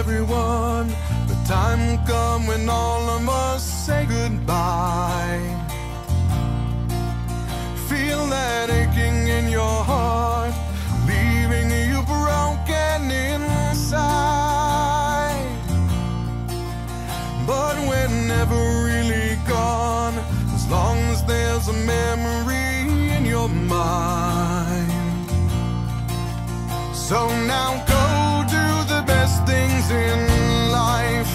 everyone. The time will come when all of us say goodbye. Feel that aching in your heart, leaving you broken inside. But we're never really gone, as long as there's a memory in your mind. So now go in life.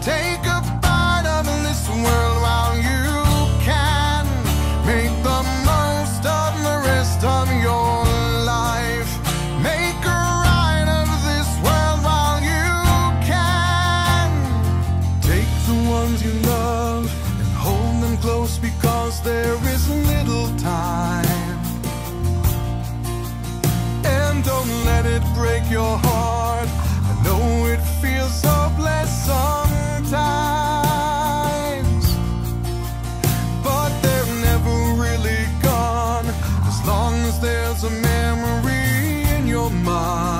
Take a bite of this world while you can. Make the most of the rest of your life. Make a of this world while you can. Take the ones you love and hold them close because there is little time. And don't let it break your heart. It feels hopeless sometimes. But they're never really gone as long as there's a memory in your mind.